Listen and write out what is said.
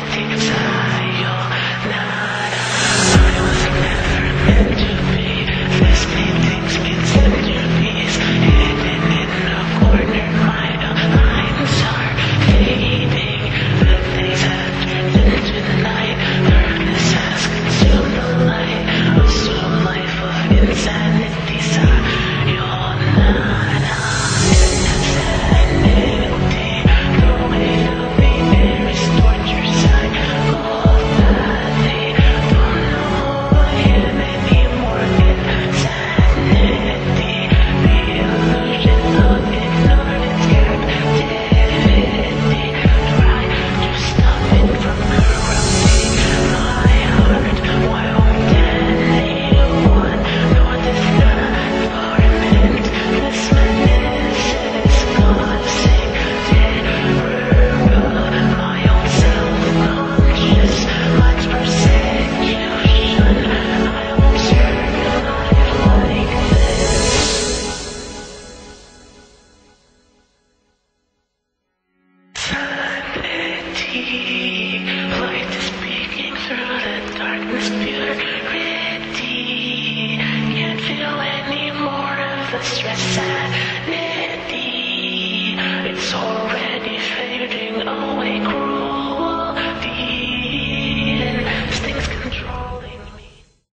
verte. Light is peeking through the darkness. Can't feel any more of the stress sadness.